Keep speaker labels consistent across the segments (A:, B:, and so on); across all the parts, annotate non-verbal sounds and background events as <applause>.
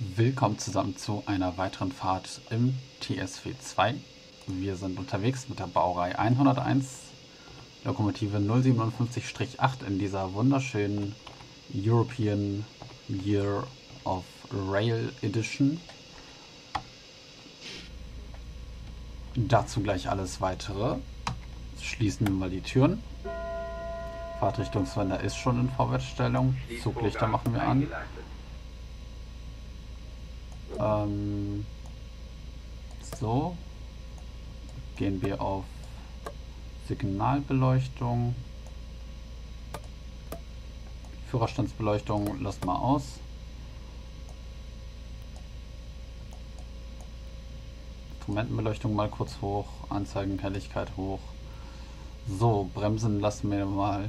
A: Willkommen zusammen zu einer weiteren Fahrt im TSW 2. Wir sind unterwegs mit der Baureihe 101, Lokomotive 057-8 in dieser wunderschönen European Year of Rail Edition. Dazu gleich alles weitere. Schließen wir mal die Türen. Fahrtrichtungswender ist schon in Vorwärtsstellung. Zuglichter machen wir an. Ähm, so. Gehen wir auf Signalbeleuchtung. Führerstandsbeleuchtung lassen wir aus. Instrumentenbeleuchtung mal kurz hoch. Anzeigenhelligkeit hoch. So, Bremsen lassen wir mal,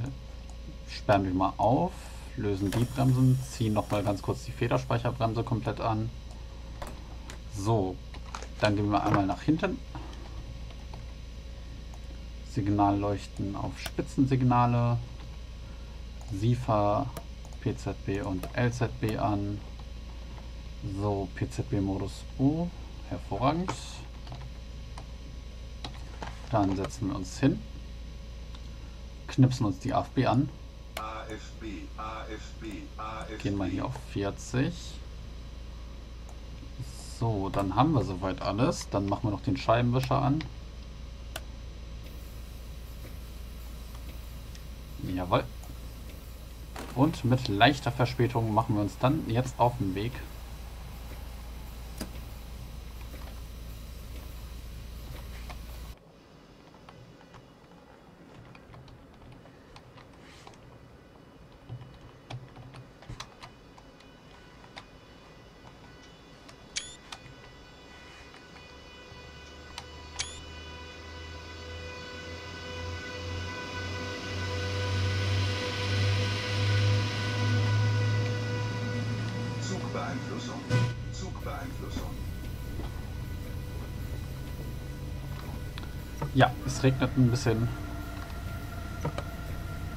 A: sperren wir mal auf, lösen die Bremsen, ziehen nochmal ganz kurz die Federspeicherbremse komplett an. So, dann gehen wir einmal nach hinten. Signalleuchten auf Spitzensignale. SIFA, PZB und LZB an. So, PZB-Modus U. Hervorragend. Dann setzen wir uns hin. Knipsen uns die AFB an. AFB, AFB, AFB. Gehen wir hier auf 40. So, dann haben wir soweit alles. Dann machen wir noch den Scheibenwischer an. Jawohl. Und mit leichter Verspätung machen wir uns dann jetzt auf den Weg es regnet ein bisschen.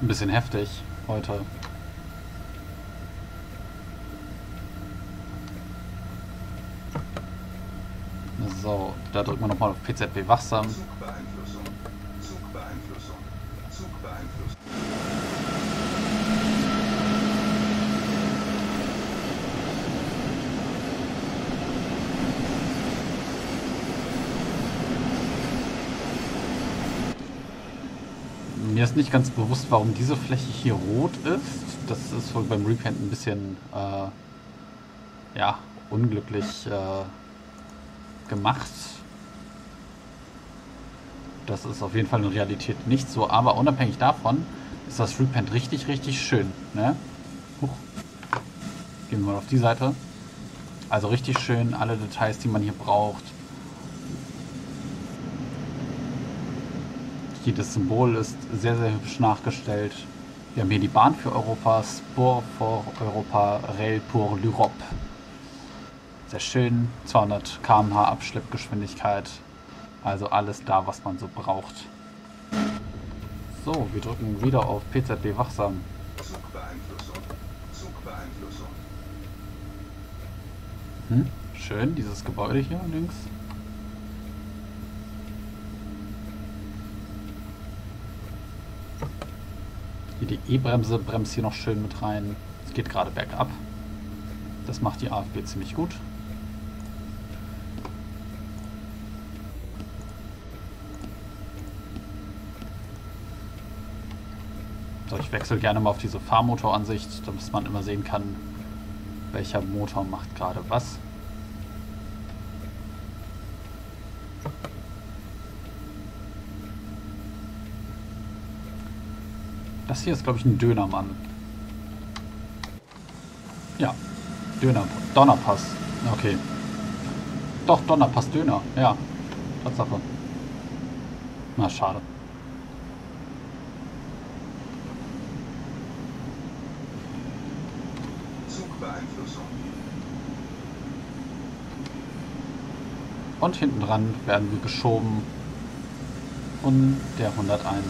A: Ein bisschen heftig heute. So, da drücken wir nochmal auf PZB wachsam. Zugbeeinflussung. Zugbeeinflussung. Zugbeeinflussung. Mir ist nicht ganz bewusst, warum diese Fläche hier rot ist. Das ist wohl beim Repaint ein bisschen äh, ja, unglücklich äh, gemacht. Das ist auf jeden Fall in Realität nicht so, aber unabhängig davon ist das Repaint richtig, richtig schön. Ne? Huch. Gehen wir mal auf die Seite. Also richtig schön, alle Details, die man hier braucht. Jedes Symbol ist sehr, sehr hübsch nachgestellt. Wir haben hier die Bahn für Europa, Spur für Europa, Rail pour l'Europe. Sehr schön, 200 km/h Abschleppgeschwindigkeit. Also alles da, was man so braucht. So, wir drücken wieder auf PZB wachsam. Hm, schön, dieses Gebäude hier links. Hier die E-Bremse bremst hier noch schön mit rein. Es geht gerade bergab. Das macht die AFB ziemlich gut. So, ich wechsle gerne mal auf diese Fahrmotoransicht, damit man immer sehen kann, welcher Motor macht gerade was. Das hier ist, glaube ich, ein Dönermann. Ja, Döner. Donnerpass. Okay. Doch, Donnerpass, Döner. Ja, Tatsache. Na, schade. Zugbeeinflussung. Und hinten dran werden wir geschoben von der 101.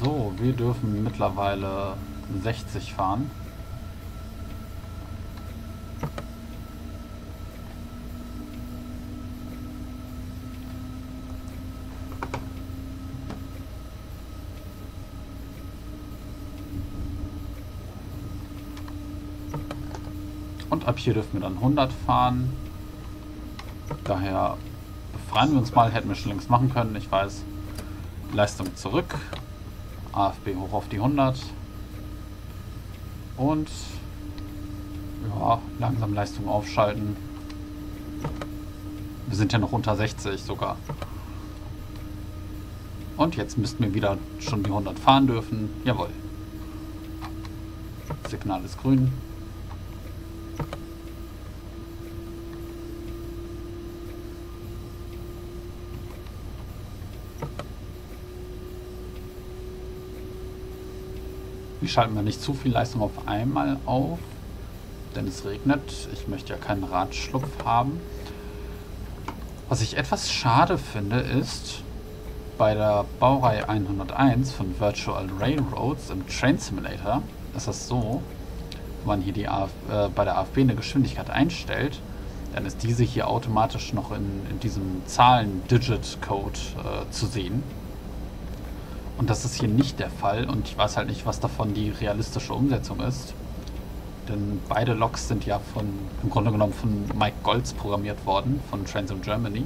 A: So, wir dürfen mittlerweile 60 fahren. Und ab hier dürfen wir dann 100 fahren. Daher befreien wir uns mal. Hätten wir schon längst machen können. Ich weiß. Leistung zurück. AFB hoch auf die 100. Und ja, langsam Leistung aufschalten. Wir sind ja noch unter 60 sogar. Und jetzt müssten wir wieder schon die 100 fahren dürfen. Jawohl. Signal ist grün. Wir schalten wir nicht zu viel Leistung auf einmal auf, denn es regnet. Ich möchte ja keinen Radschlupf haben. Was ich etwas schade finde, ist, bei der Baureihe 101 von Virtual Railroads im Train Simulator ist das so, wenn man hier die AF, äh, bei der AFB eine Geschwindigkeit einstellt, dann ist diese hier automatisch noch in, in diesem Zahlen-Digit-Code äh, zu sehen. Und das ist hier nicht der Fall und ich weiß halt nicht, was davon die realistische Umsetzung ist. Denn beide Loks sind ja von, im Grunde genommen von Mike Golds programmiert worden, von Transom Germany.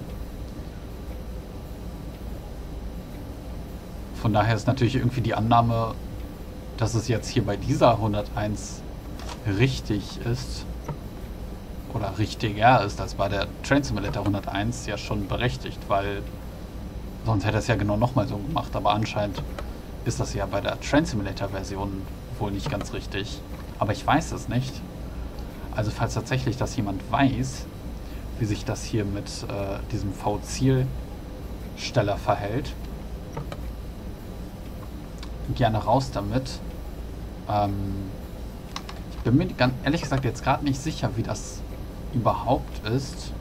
A: Von daher ist natürlich irgendwie die Annahme, dass es jetzt hier bei dieser 101 richtig ist, oder richtiger ist als bei der Train Simulator 101 ja schon berechtigt, weil Sonst hätte er es ja genau nochmal so gemacht, aber anscheinend ist das ja bei der Train Simulator Version wohl nicht ganz richtig. Aber ich weiß es nicht. Also falls tatsächlich das jemand weiß, wie sich das hier mit äh, diesem V-Zielsteller verhält, gerne raus damit. Ähm, ich bin mir ganz ehrlich gesagt jetzt gerade nicht sicher, wie das überhaupt ist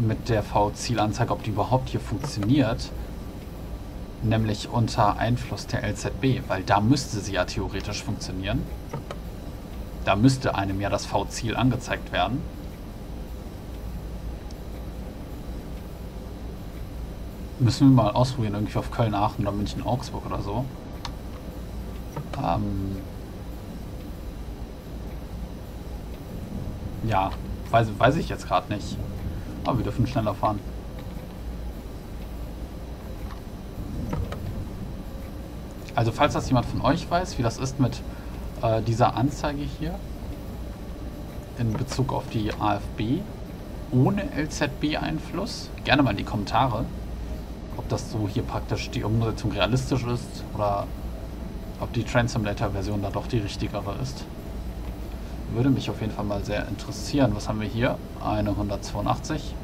A: mit der V-Zielanzeige, ob die überhaupt hier funktioniert. Nämlich unter Einfluss der LZB, weil da müsste sie ja theoretisch funktionieren. Da müsste einem ja das V-Ziel angezeigt werden. Müssen wir mal ausprobieren, irgendwie auf Köln-Aachen oder München-Augsburg oder so. Ähm ja, weiß, weiß ich jetzt gerade nicht. Aber wir dürfen schneller fahren. Also falls das jemand von euch weiß, wie das ist mit äh, dieser Anzeige hier in Bezug auf die AFB ohne LZB-Einfluss, gerne mal in die Kommentare, ob das so hier praktisch die Umsetzung realistisch ist oder ob die Transimulator-Version da doch die richtigere ist. Würde mich auf jeden Fall mal sehr interessieren. Was haben wir hier? Eine 182.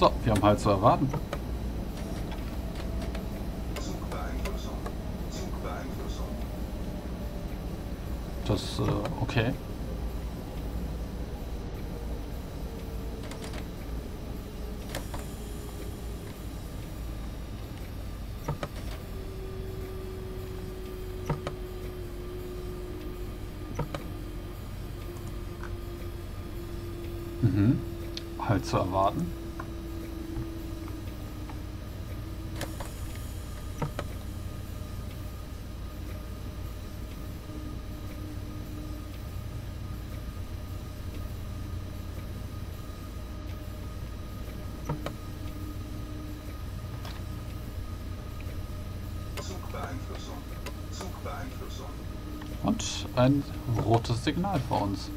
A: So, wir haben halt zu erwarten. Das, äh, okay. Mhm. Halt zu erwarten. Und ein rotes Signal vor uns.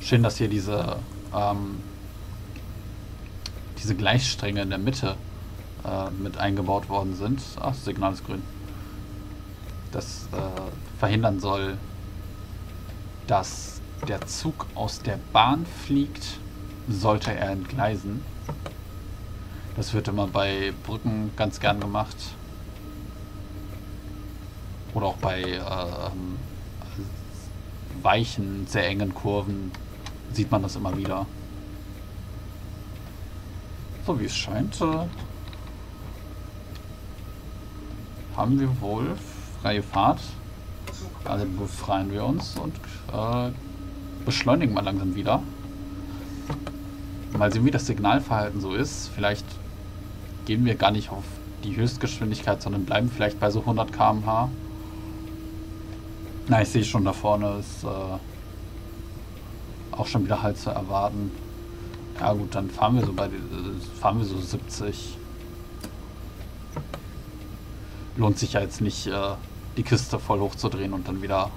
A: Schön, dass hier diese, ähm, diese Gleisstränge in der Mitte äh, mit eingebaut worden sind. Ach, Signal ist grün. Das äh, verhindern soll, dass der Zug aus der Bahn fliegt, sollte er entgleisen. Das wird immer bei Brücken ganz gern gemacht. Oder auch bei ähm, weichen, sehr engen Kurven sieht man das immer wieder. So wie es scheint, äh, haben wir wohl freie Fahrt. Also befreien wir uns und äh, beschleunigen mal langsam wieder. Mal sehen, wie das Signalverhalten so ist. Vielleicht gehen wir gar nicht auf die Höchstgeschwindigkeit, sondern bleiben vielleicht bei so 100 km/h. Na, ich sehe schon da vorne ist äh, auch schon wieder halt zu erwarten. Ja gut, dann fahren wir so bei fahren wir so 70. Lohnt sich ja jetzt nicht, äh, die Kiste voll hochzudrehen und dann wieder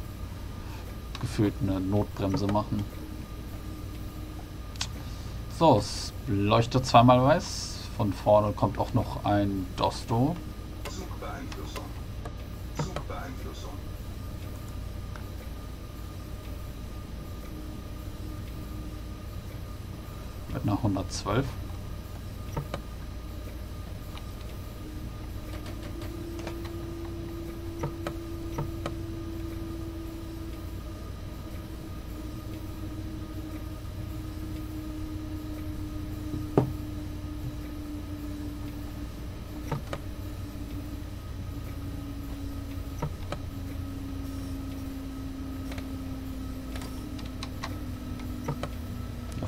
A: gefühlt eine Notbremse machen. So, es leuchtet zweimal weiß. Von vorne kommt auch noch ein Dosto. 112.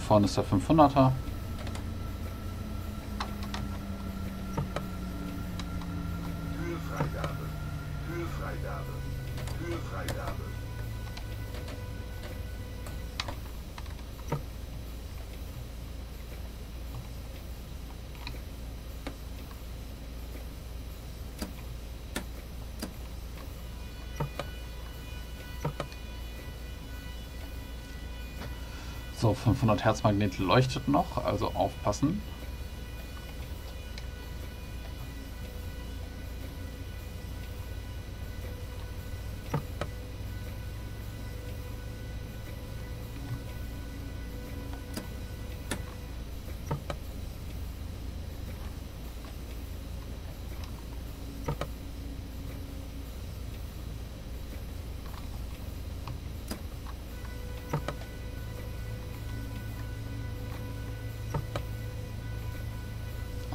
A: vorne ist der 500er. So, 500 Hertz Magnet leuchtet noch, also aufpassen.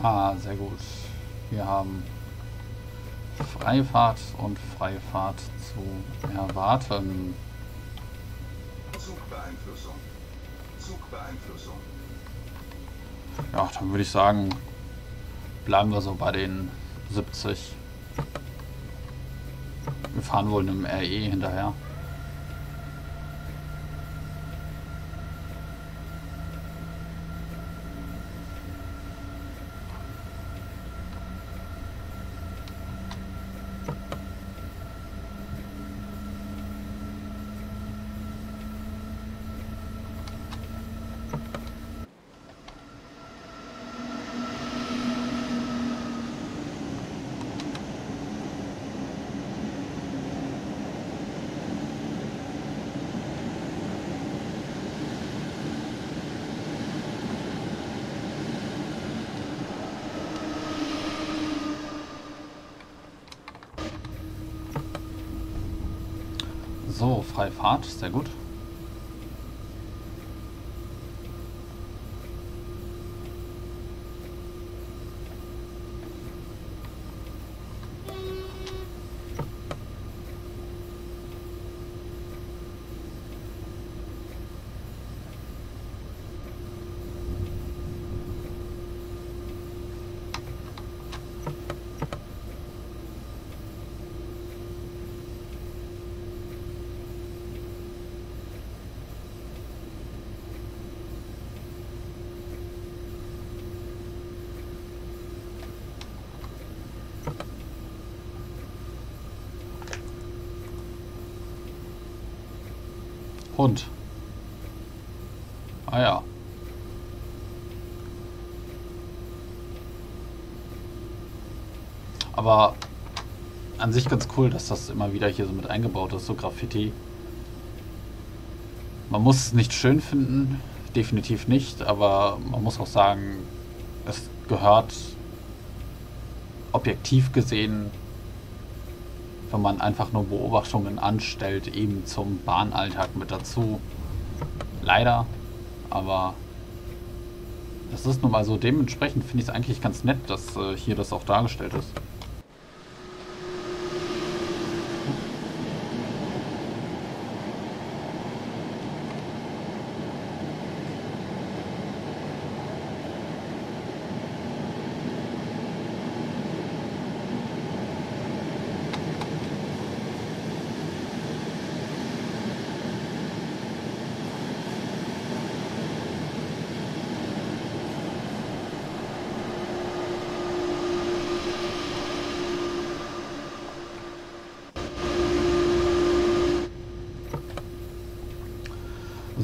A: Ah, sehr gut. Wir haben Freifahrt und Freifahrt zu erwarten. Zugbeeinflussung. Zugbeeinflussung. Ja, dann würde ich sagen, bleiben wir so bei den 70. Wir fahren wohl einem RE hinterher. So, freie Fahrt, sehr gut. Hund. Ah ja. Aber an sich ganz cool, dass das immer wieder hier so mit eingebaut ist, so Graffiti. Man muss es nicht schön finden, definitiv nicht, aber man muss auch sagen, es gehört objektiv gesehen, wenn man einfach nur Beobachtungen anstellt, eben zum Bahnalltag mit dazu. Leider, aber das ist nun mal so. Dementsprechend finde ich es eigentlich ganz nett, dass äh, hier das auch dargestellt ist.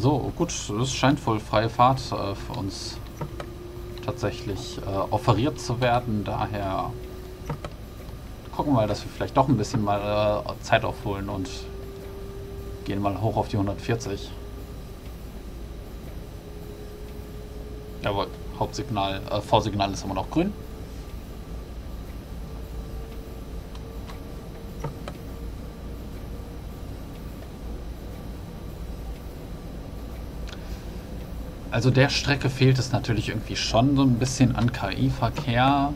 A: So, gut, es scheint wohl freie Fahrt äh, für uns tatsächlich äh, offeriert zu werden. Daher gucken wir dass wir vielleicht doch ein bisschen mal äh, Zeit aufholen und gehen mal hoch auf die 140. Jawohl, Hauptsignal, äh, V-Signal ist immer noch grün. Also der Strecke fehlt es natürlich irgendwie schon so ein bisschen an KI-Verkehr.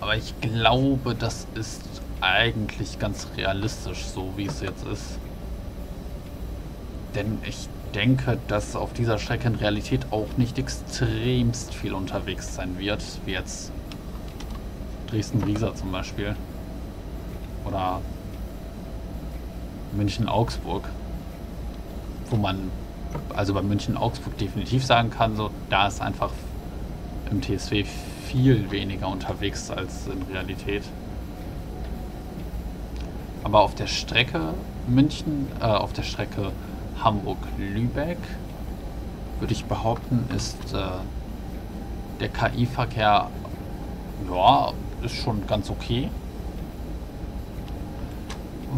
A: Aber ich glaube, das ist eigentlich ganz realistisch, so wie es jetzt ist. Denn ich denke, dass auf dieser Strecke in Realität auch nicht extremst viel unterwegs sein wird, wie jetzt Dresden-Riesa zum Beispiel. Oder München-Augsburg, wo man also bei München-Augsburg definitiv sagen kann, so da ist einfach im TSW viel weniger unterwegs als in Realität. Aber auf der Strecke München, äh, auf der Strecke Hamburg-Lübeck würde ich behaupten, ist äh, der KI-Verkehr ja, ist schon ganz okay.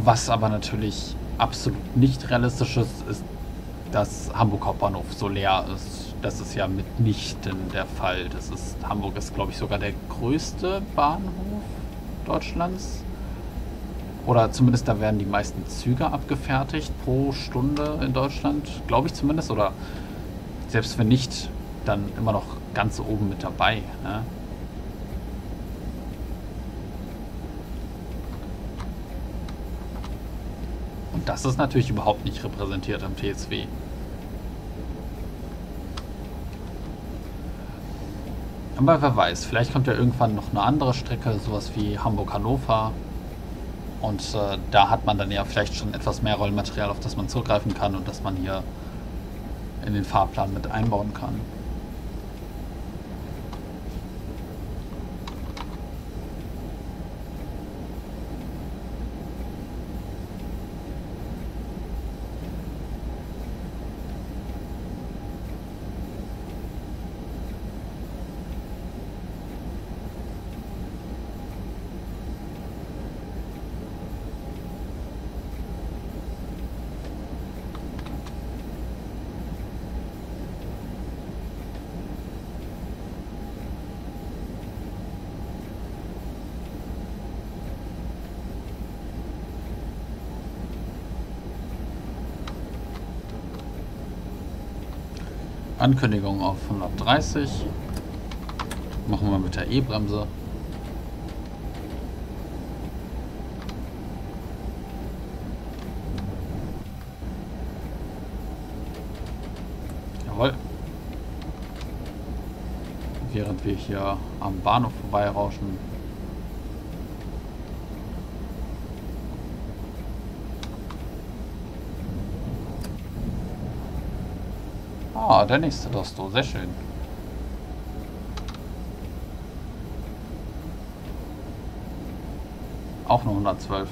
A: Was aber natürlich absolut nicht realistisch ist, ist dass Hamburg Hauptbahnhof so leer ist. Das ist ja mitnichten der Fall. Das ist, Hamburg ist, glaube ich, sogar der größte Bahnhof Deutschlands. Oder zumindest da werden die meisten Züge abgefertigt pro Stunde in Deutschland, glaube ich zumindest. Oder selbst wenn nicht, dann immer noch ganz oben mit dabei. Ne? Und das ist natürlich überhaupt nicht repräsentiert am TSW. Aber wer weiß, vielleicht kommt ja irgendwann noch eine andere Strecke, sowas wie Hamburg-Hannover. Und äh, da hat man dann ja vielleicht schon etwas mehr Rollmaterial, auf das man zurückgreifen kann und das man hier in den Fahrplan mit einbauen kann. Ankündigung auf 130. Machen wir mit der E-Bremse. Jawohl. Während wir hier am Bahnhof vorbeirauschen, Ah, der nächste Dosto, sehr schön. Auch nur 112.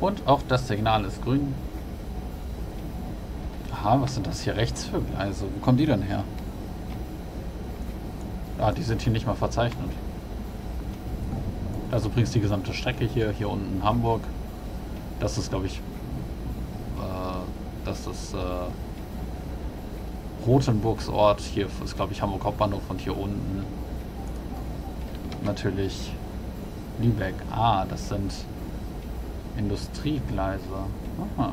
A: Und auch das Signal ist grün. Aha, was sind das hier rechts für Gleise? Wo kommen die denn her? Ah, die sind hier nicht mal verzeichnet. Also übrigens die gesamte Strecke hier, hier unten Hamburg. Das ist, glaube ich, äh, das ist äh, Rotenburgs Ort. Hier ist, glaube ich, Hamburg Hauptbahnhof und hier unten natürlich Lübeck. Ah, das sind Industriegleise. Aha.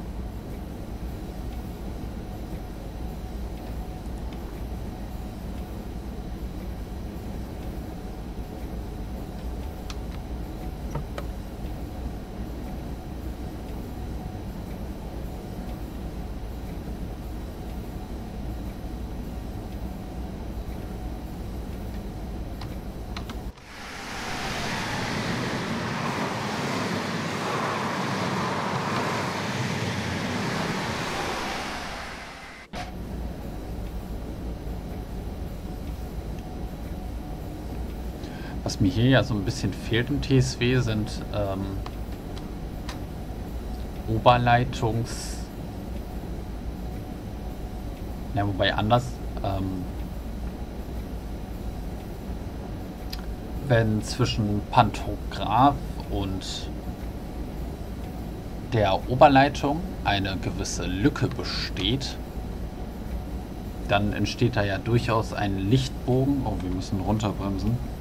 A: Was mir hier ja so ein bisschen fehlt im TSW sind ähm, Oberleitungs... Ja, wobei anders. Ähm, wenn zwischen Pantograph und der Oberleitung eine gewisse Lücke besteht, dann entsteht da ja durchaus ein Lichtbogen. Oh, wir müssen runterbremsen.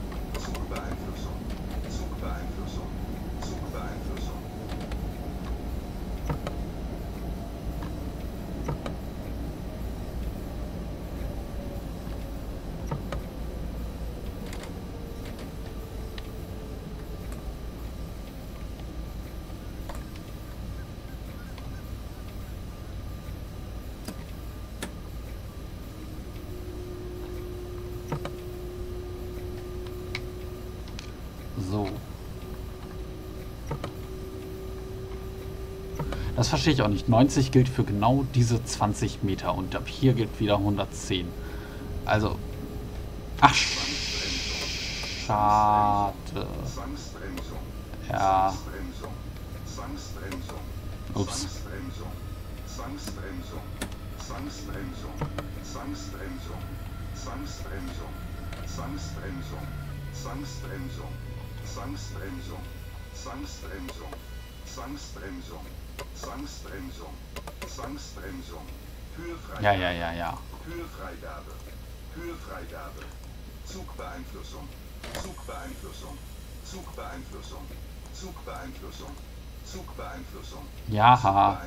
A: Das verstehe ich auch nicht. 90 gilt für genau diese 20 Meter und ab hier gilt wieder 110. Also. Ach, schade. Ja. Ups. Zwangsbremsung, Zwangsbremsung, Zwangsbremsung, Zwangsbremsung, Zwangsbremsung, ja, ja, ja, ja. Höhefreigabe, Höhefreigabe, Zugbeeinflussung, Zugbeeinflussung, Zugbeeinflussung, Zugbeeinflussung, Zugbeeinflussung. Ja, haha.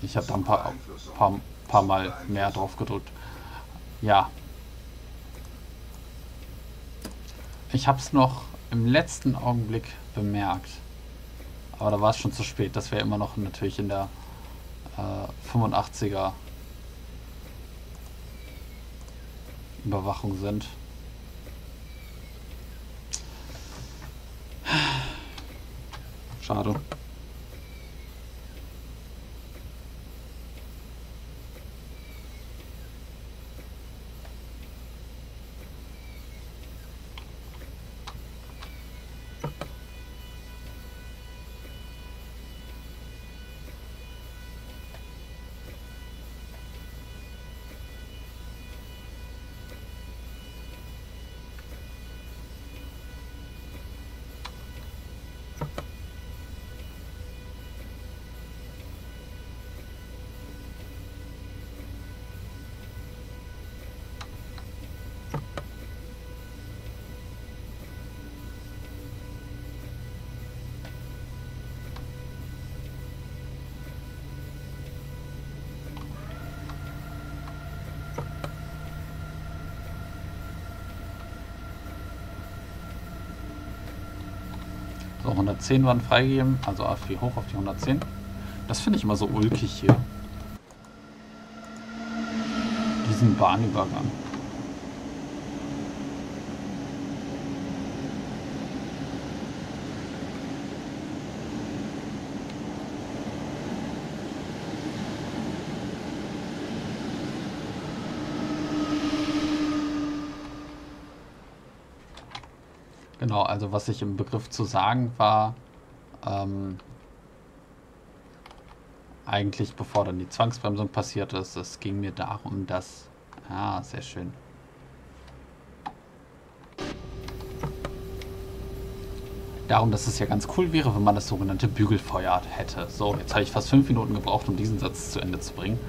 A: Ich habe da ein paar, paar, paar Mal mehr drauf gedrückt. Ja. Ich habe es noch im letzten Augenblick bemerkt. Aber da war es schon zu spät, dass wir immer noch natürlich in der äh, 85er Überwachung sind. Schade. So, 110 waren freigegeben, also A4 hoch auf die 110. Das finde ich immer so ulkig hier. Diesen Bahnübergang. Genau, also was ich im Begriff zu sagen war, ähm, eigentlich bevor dann die Zwangsbremsung passiert ist. Es ging mir darum, dass... Ah, sehr schön. Darum, dass es ja ganz cool wäre, wenn man das sogenannte Bügelfeuer hätte. So, jetzt habe ich fast fünf Minuten gebraucht, um diesen Satz zu Ende zu bringen.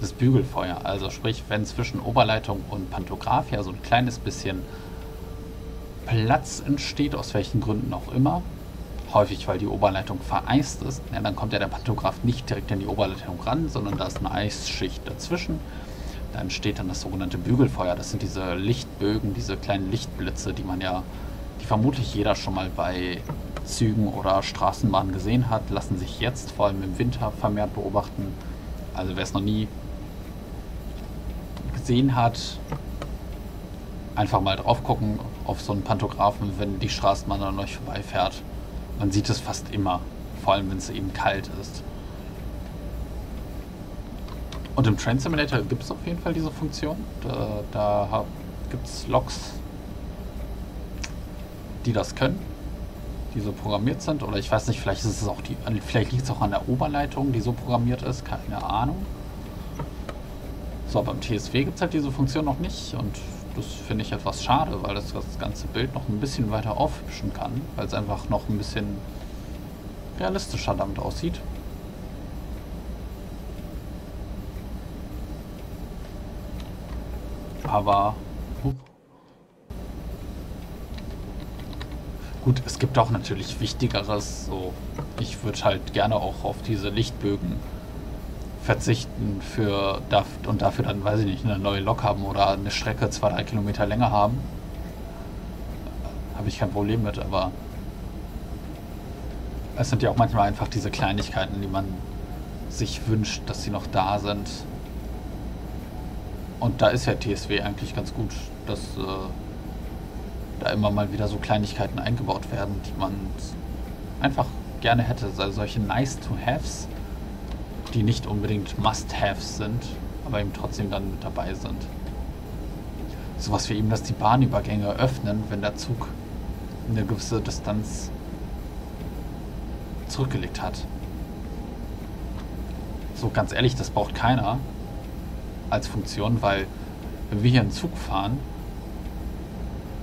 A: Das Bügelfeuer, also sprich, wenn zwischen Oberleitung und Pantograph ja so ein kleines bisschen Platz entsteht, aus welchen Gründen auch immer, häufig weil die Oberleitung vereist ist, ja, dann kommt ja der Pantograph nicht direkt in die Oberleitung ran, sondern da ist eine Eisschicht dazwischen. Da entsteht dann das sogenannte Bügelfeuer. Das sind diese Lichtbögen, diese kleinen Lichtblitze, die man ja, die vermutlich jeder schon mal bei Zügen oder Straßenbahnen gesehen hat, lassen sich jetzt vor allem im Winter vermehrt beobachten. Also wer es noch nie gesehen hat, einfach mal drauf gucken auf so einen Pantographen, wenn die Straßenbahn an euch vorbeifährt. Man sieht es fast immer, vor allem wenn es eben kalt ist. Und im Train Simulator gibt es auf jeden Fall diese Funktion. Da, da gibt es Loks, die das können, die so programmiert sind. Oder ich weiß nicht, vielleicht ist es auch die, vielleicht liegt es auch an der Oberleitung, die so programmiert ist, keine Ahnung. So, beim TSW gibt es halt diese Funktion noch nicht und das finde ich etwas schade, weil das das ganze Bild noch ein bisschen weiter aufhübschen kann, weil es einfach noch ein bisschen realistischer damit aussieht. Aber gut, es gibt auch natürlich Wichtigeres. So, ich würde halt gerne auch auf diese Lichtbögen verzichten für und dafür dann, weiß ich nicht, eine neue Lok haben oder eine Strecke zwei, drei Kilometer länger haben. Habe ich kein Problem mit, aber es sind ja auch manchmal einfach diese Kleinigkeiten, die man sich wünscht, dass sie noch da sind. Und da ist ja TSW eigentlich ganz gut, dass äh, da immer mal wieder so Kleinigkeiten eingebaut werden, die man einfach gerne hätte. Also solche Nice-to-Haves die nicht unbedingt Must-Haves sind, aber eben trotzdem dann mit dabei sind. Sowas wie eben, dass die Bahnübergänge öffnen, wenn der Zug eine gewisse Distanz zurückgelegt hat. So ganz ehrlich, das braucht keiner als Funktion, weil wenn wir hier einen Zug fahren,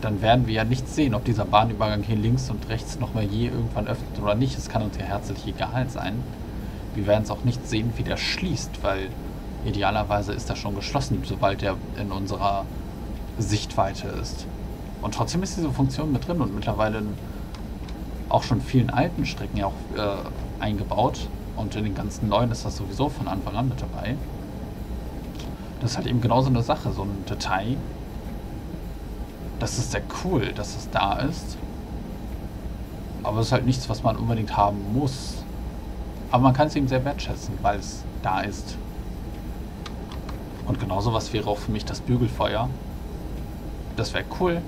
A: dann werden wir ja nicht sehen, ob dieser Bahnübergang hier links und rechts nochmal je irgendwann öffnet oder nicht. Es kann uns ja herzlich egal sein. Wir werden es auch nicht sehen, wie der schließt, weil idealerweise ist er schon geschlossen, sobald er in unserer Sichtweite ist. Und trotzdem ist diese Funktion mit drin und mittlerweile auch schon vielen alten Strecken ja auch äh, eingebaut. Und in den ganzen neuen ist das sowieso von Anfang an mit dabei. Das ist halt eben genauso eine Sache, so ein Detail. Das ist sehr cool, dass es da ist. Aber es ist halt nichts, was man unbedingt haben muss. Aber man kann es eben sehr wertschätzen, weil es da ist. Und genauso was wäre auch für mich das Bügelfeuer. Das wäre cool.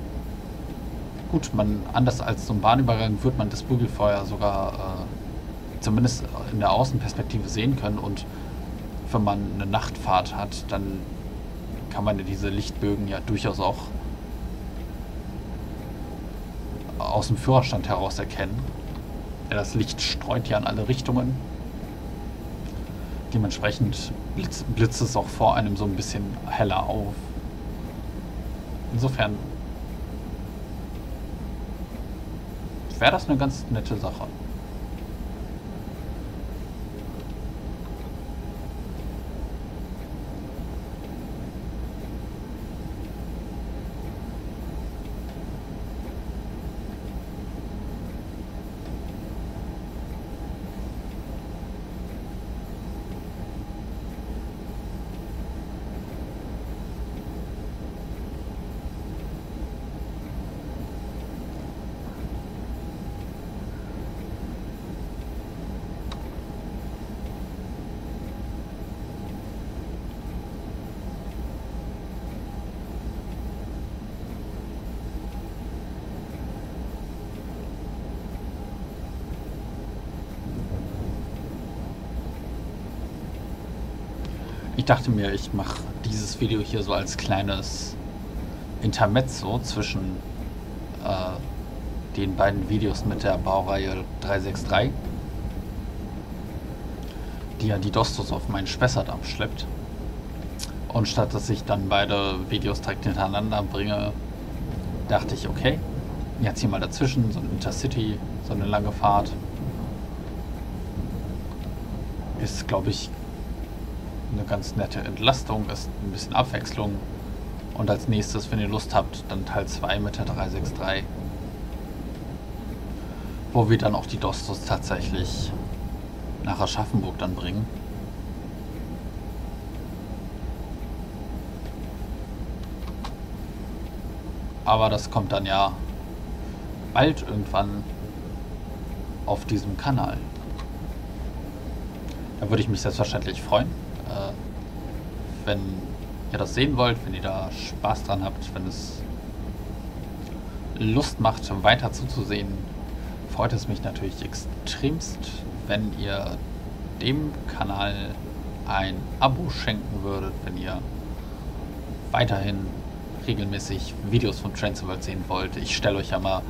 A: Gut, man anders als ein Bahnübergang wird man das Bügelfeuer sogar äh, zumindest in der Außenperspektive sehen können. Und wenn man eine Nachtfahrt hat, dann kann man diese Lichtbögen ja durchaus auch aus dem Führerstand heraus erkennen. Ja, das Licht streut ja in alle Richtungen. Dementsprechend blitz, blitzt es auch vor einem so ein bisschen heller auf. Insofern wäre das eine ganz nette Sache. Dachte mir, ich mache dieses Video hier so als kleines Intermezzo zwischen äh, den beiden Videos mit der Baureihe 363. die ja die Dostos auf meinen Spessart abschleppt. Und statt dass ich dann beide Videos direkt hintereinander bringe, dachte ich, okay, jetzt hier mal dazwischen, so ein Intercity, so eine lange Fahrt. Ist, glaube ich, eine ganz nette Entlastung, ist ein bisschen Abwechslung. Und als nächstes, wenn ihr Lust habt, dann Teil 2 mit der 363. Wo wir dann auch die Dostos tatsächlich nach Aschaffenburg dann bringen. Aber das kommt dann ja bald irgendwann auf diesem Kanal. Da würde ich mich selbstverständlich freuen, äh, wenn ihr das sehen wollt, wenn ihr da Spaß dran habt, wenn es Lust macht, weiter zuzusehen, freut es mich natürlich extremst, wenn ihr dem Kanal ein Abo schenken würdet, wenn ihr weiterhin regelmäßig Videos von Transworld sehen wollt. Ich stelle euch ja mal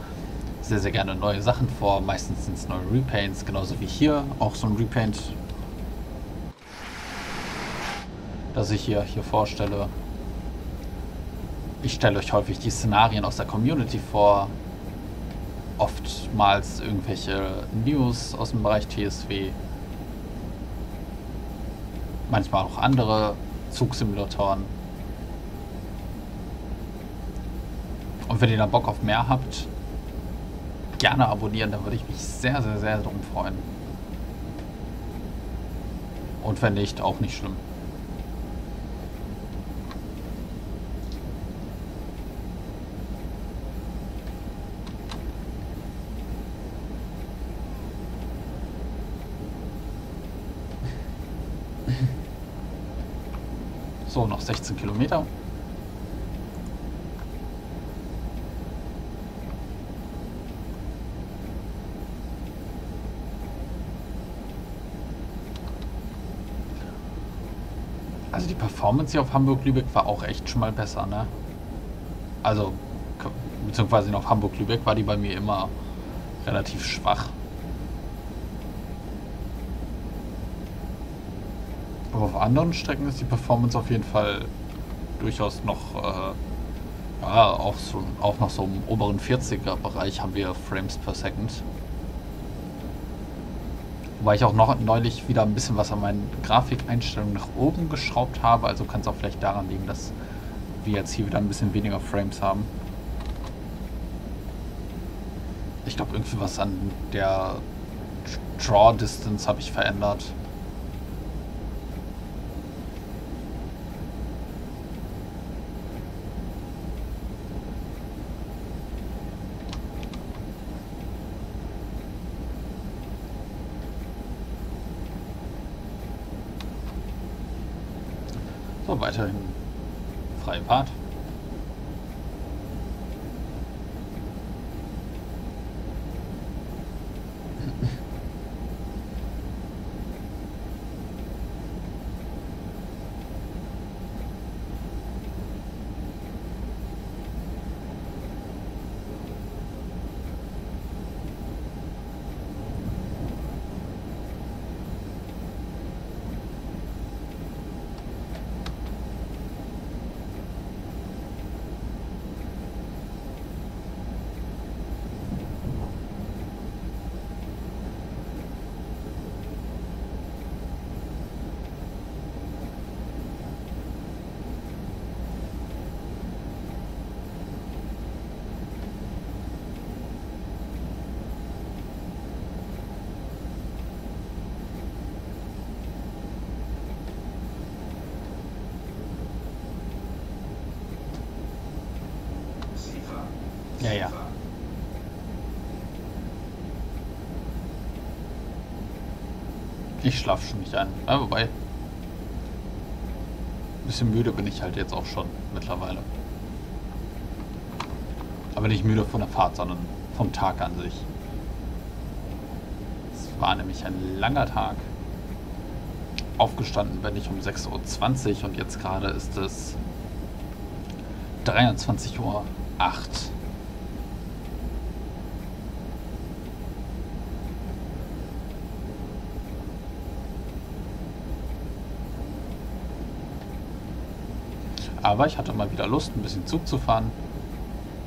A: sehr, sehr gerne neue Sachen vor. Meistens sind es neue Repaints, genauso wie hier auch so ein Repaint, das ich hier, hier vorstelle. Ich stelle euch häufig die Szenarien aus der Community vor, oftmals irgendwelche News aus dem Bereich TSW, manchmal auch andere Zugsimulatoren. Und wenn ihr da Bock auf mehr habt, gerne abonnieren, da würde ich mich sehr, sehr, sehr drum freuen. Und wenn nicht, auch nicht schlimm. So, noch 16 Kilometer. Also die Performance hier auf Hamburg-Lübeck war auch echt schon mal besser, ne? Also, beziehungsweise auf Hamburg-Lübeck war die bei mir immer relativ schwach. Aber auf anderen Strecken ist die Performance auf jeden Fall durchaus noch, äh, ja, auch, so, auch noch so im oberen 40er Bereich haben wir Frames per Second. Wobei ich auch noch neulich wieder ein bisschen was an meinen Grafikeinstellungen nach oben geschraubt habe. Also kann es auch vielleicht daran liegen, dass wir jetzt hier wieder ein bisschen weniger Frames haben. Ich glaube, irgendwie was an der Draw Distance habe ich verändert. So, weiterhin freie Fahrt. Ja, ja. Ich schlafe schon nicht ein. Ja, wobei. Ein bisschen müde bin ich halt jetzt auch schon mittlerweile. Aber nicht müde von der Fahrt, sondern vom Tag an sich. Es war nämlich ein langer Tag. Aufgestanden bin ich um 6.20 Uhr und jetzt gerade ist es 23.08 Uhr. Aber ich hatte mal wieder Lust, ein bisschen Zug zu fahren,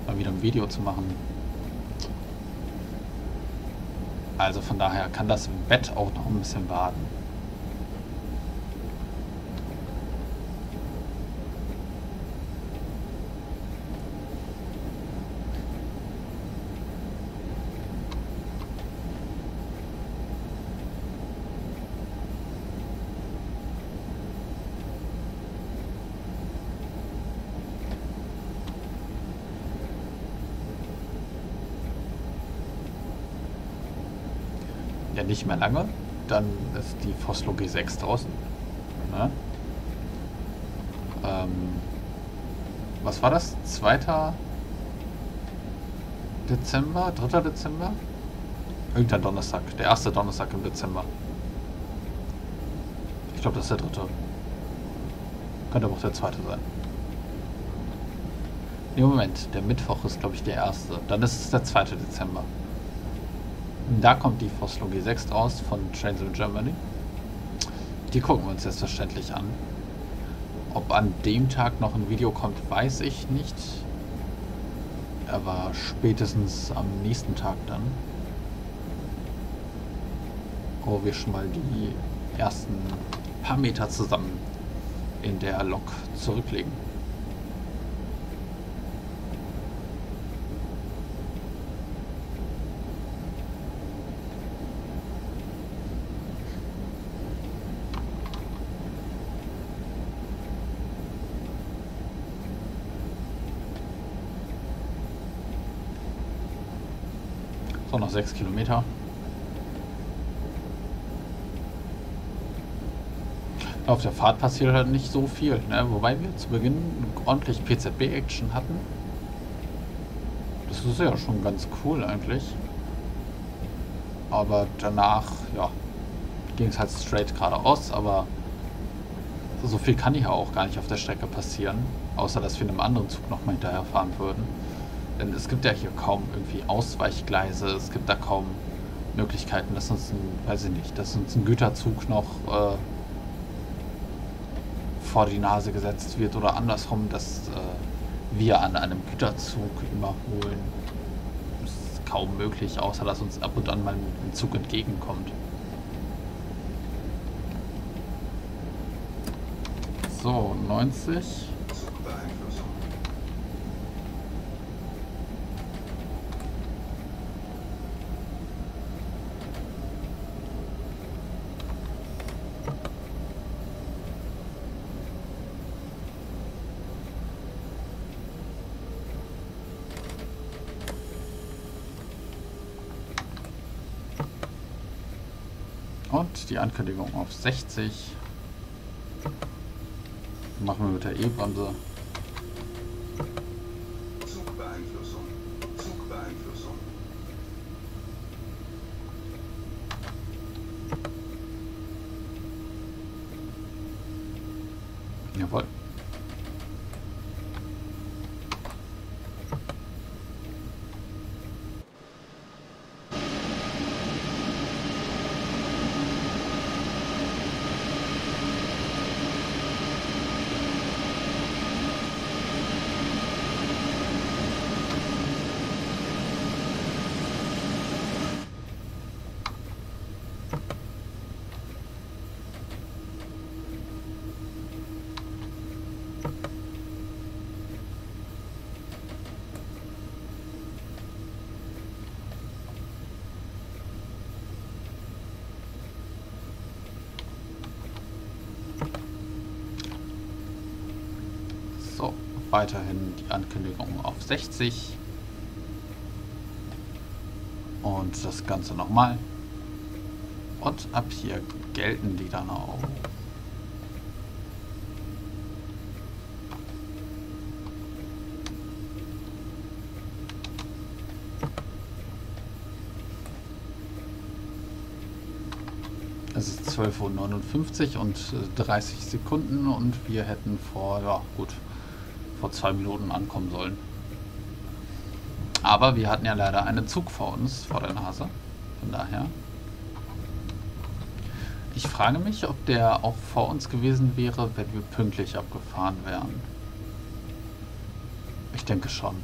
A: mal wieder ein Video zu machen. Also von daher kann das Bett auch noch ein bisschen warten. ja nicht mehr lange. Dann ist die Foslo G6 draußen. Ne? Ähm, was war das? 2. Dezember? 3. Dezember? Irgendein Donnerstag. Der erste Donnerstag im Dezember. Ich glaube, das ist der dritte. Könnte aber auch der zweite sein. Nee, Moment. Der Mittwoch ist, glaube ich, der erste. Dann ist es der 2. Dezember. Da kommt die Foslo G6 raus von Trains of Germany. Die gucken wir uns selbstverständlich an. Ob an dem Tag noch ein Video kommt, weiß ich nicht. Aber spätestens am nächsten Tag dann. Wo wir schon mal die ersten paar Meter zusammen in der Lok zurücklegen. Sechs Kilometer. Auf der Fahrt passiert halt nicht so viel, ne? wobei wir zu Beginn ordentlich PZB-Action hatten. Das ist ja schon ganz cool eigentlich. Aber danach, ja, ging es halt straight geradeaus, aber so viel kann hier auch gar nicht auf der Strecke passieren, außer dass wir einem anderen Zug noch mal hinterher fahren würden. Denn es gibt ja hier kaum irgendwie Ausweichgleise, es gibt da kaum Möglichkeiten, dass uns ein, weiß ich nicht, dass uns ein Güterzug noch äh, vor die Nase gesetzt wird oder andersrum, dass äh, wir an einem Güterzug überholen. Das ist kaum möglich, außer dass uns ab und an mal ein Zug entgegenkommt. So, 90. Und die Ankündigung auf 60. Machen wir mit der E-Bremse.
B: Zugbeeinflussung. Zugbeeinflussung.
A: Jawohl. So, weiterhin die Ankündigung auf 60. Und das Ganze nochmal. Und ab hier gelten die dann auch. Es ist 12.59 Uhr und äh, 30 Sekunden und wir hätten vor, ja gut, vor zwei Minuten ankommen sollen. Aber wir hatten ja leider einen Zug vor uns, vor der Nase. Von daher. Ich frage mich, ob der auch vor uns gewesen wäre, wenn wir pünktlich abgefahren wären. Ich denke schon.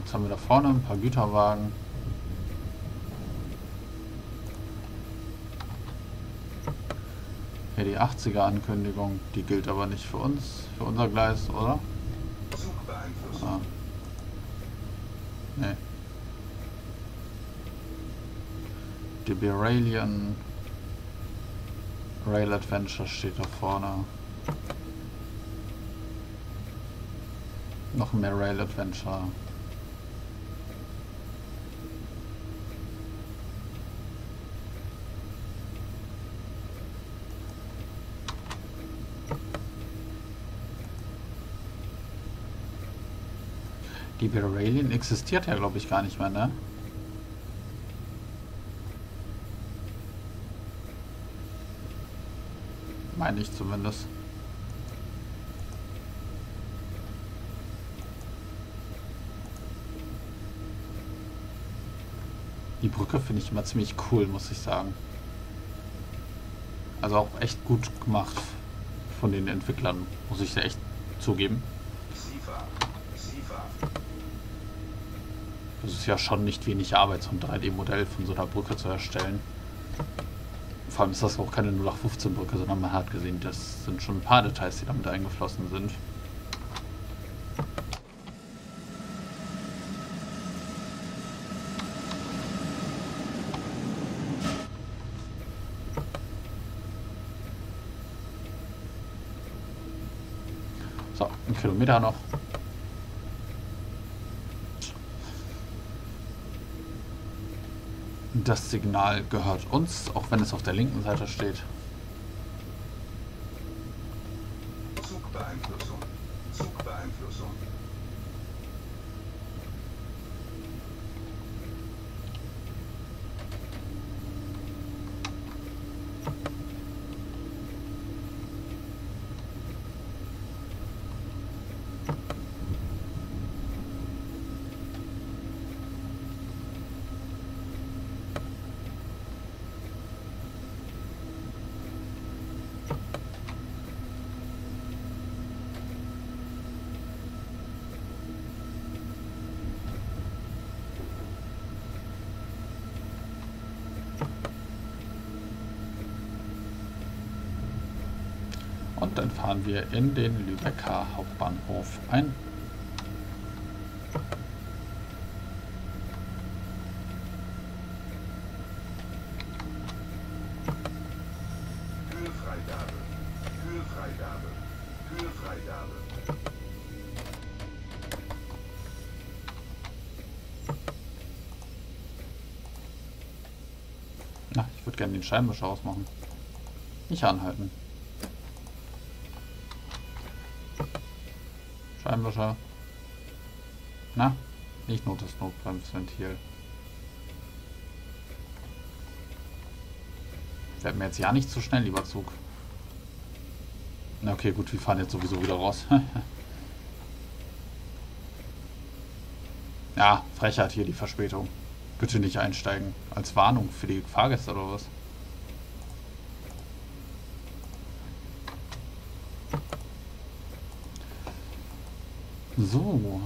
A: Jetzt haben wir da vorne ein paar Güterwagen. Die 80er Ankündigung, die gilt aber nicht für uns, für unser Gleis, oder? Ah. Nee. Die Beralian Rail Adventure steht da vorne. Noch mehr Rail Adventure. Die Beralian existiert ja, glaube ich, gar nicht mehr, ne? Meine ich zumindest. Die Brücke finde ich immer ziemlich cool, muss ich sagen. Also auch echt gut gemacht von den Entwicklern, muss ich echt zugeben.
B: SIFA. SIFA.
A: Das ist ja schon nicht wenig Arbeit, so ein 3D-Modell von so einer Brücke zu erstellen. Vor allem ist das auch keine 0815-Brücke, sondern man hat gesehen, das sind schon ein paar Details, die damit eingeflossen sind. So, ein Kilometer noch. Das Signal gehört uns, auch wenn es auf der linken Seite steht.
B: Zugbeeinflussung. Zugbeeinflussung.
A: Und dann fahren wir in den Lübecker Hauptbahnhof ein. Na, ich würde gerne den Scheibenwischer ausmachen. Nicht anhalten. Scheibenwischer. Na, nicht nur das Notbremsventil. Fährt mir jetzt ja nicht zu schnell, lieber Zug. Na okay, gut, wir fahren jetzt sowieso wieder raus. <laughs> ja, Frechheit hier die Verspätung. Bitte nicht einsteigen. Als Warnung für die Fahrgäste oder was? So.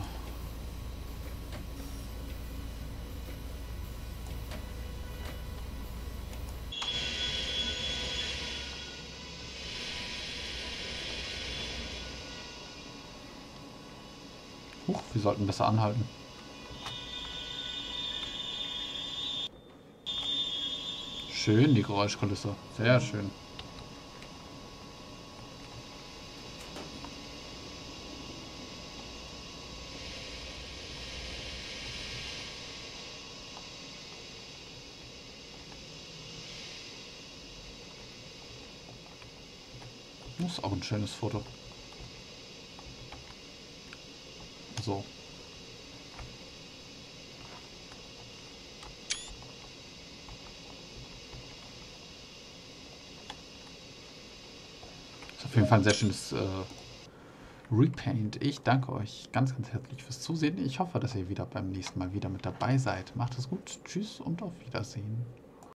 A: Huch, wir sollten besser anhalten. Schön, die Geräuschkulisse. Sehr schön. Das ist auch ein schönes Foto. So. Ist auf jeden Fall ein sehr schönes äh, Repaint. Ich danke euch ganz, ganz herzlich fürs Zusehen. Ich hoffe, dass ihr wieder beim nächsten Mal wieder mit dabei seid. Macht es gut. Tschüss und auf Wiedersehen.